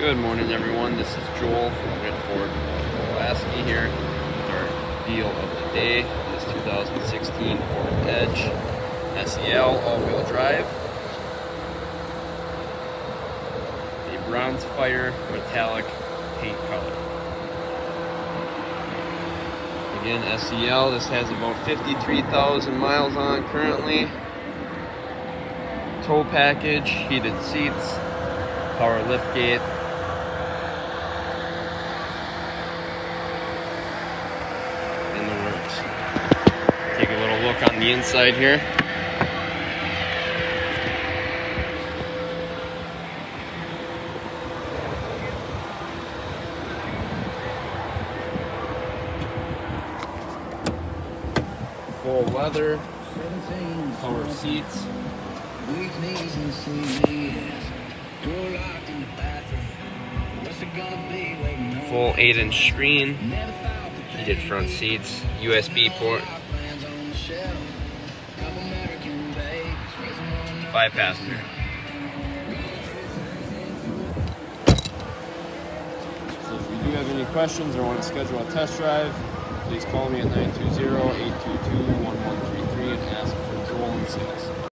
Good morning, everyone. This is Joel from Witt Ford, Pulaski here with our deal of the day. This 2016 Ford Edge SEL all-wheel drive. A bronze fire metallic paint color. Again, SEL. This has about 53,000 miles on currently. Tow package, heated seats, power lift gate, Take a little look on the inside here. Full leather, power seats. Full 8 inch screen, heated front seats, USB port, 5 passenger. So if you do have any questions or want to schedule a test drive, please call me at 920-822-1133